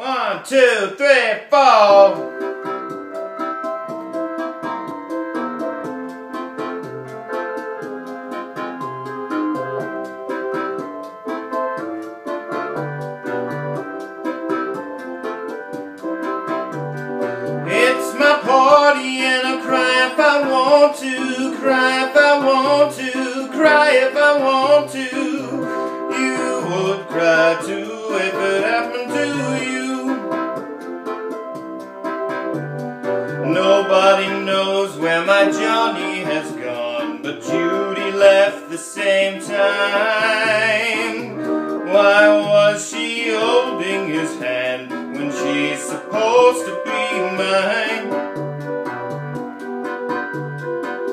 One, two, three, four. It's my party and I'll cry if I want to, cry if I want to, cry if I want Nobody knows where my Johnny has gone, but Judy left the same time. Why was she holding his hand when she's supposed to be mine?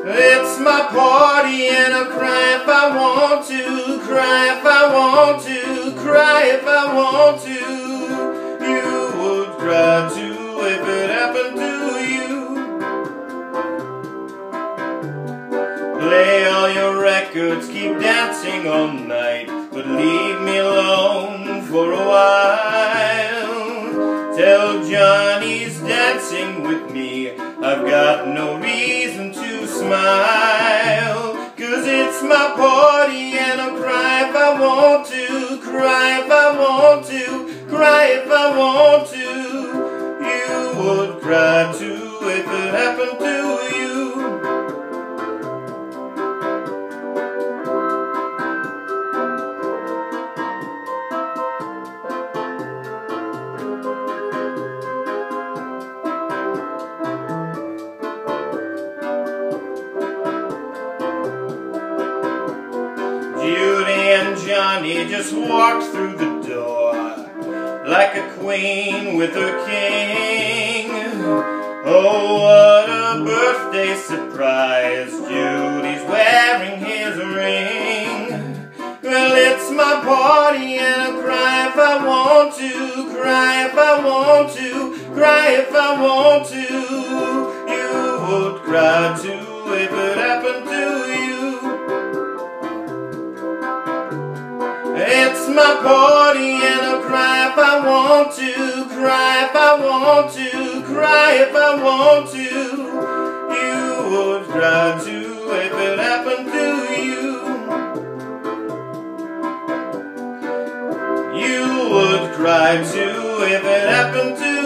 It's my party and I'll cry if I want to, cry if I want to, cry if I want to. Records, keep dancing all night, but leave me alone for a while. Tell Johnny's dancing with me, I've got no reason to smile. Cause it's my party and I'll cry if I want to, cry if I want to, cry if I want to. You would cry too Johnny just walked through the door like a queen with her king. Oh, what a birthday surprise! Judy's wearing his ring. Well, it's my party and I'll cry if I want to, cry if I want to, cry if I want to. My party and I'll cry if I want to, cry if I want to, cry if I want to. You would cry too if it happened to you. You would cry too if it happened to